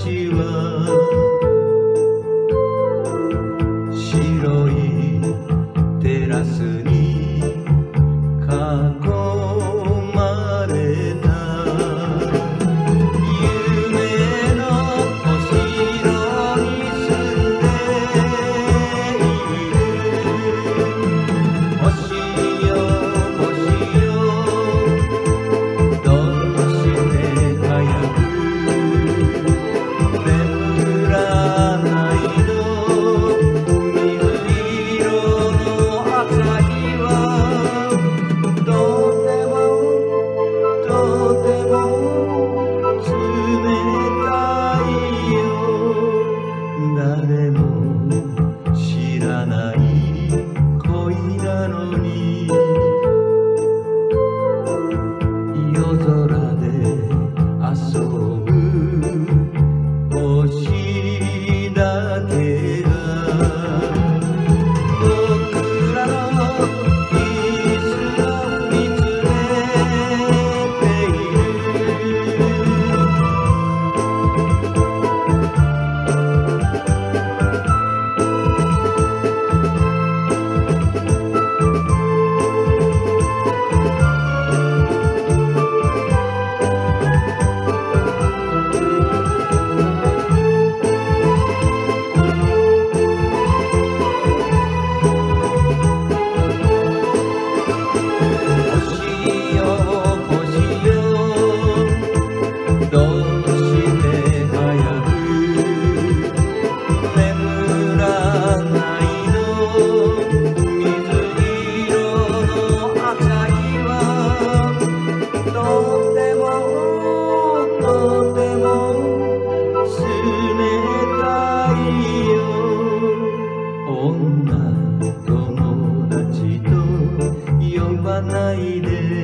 气温。ないで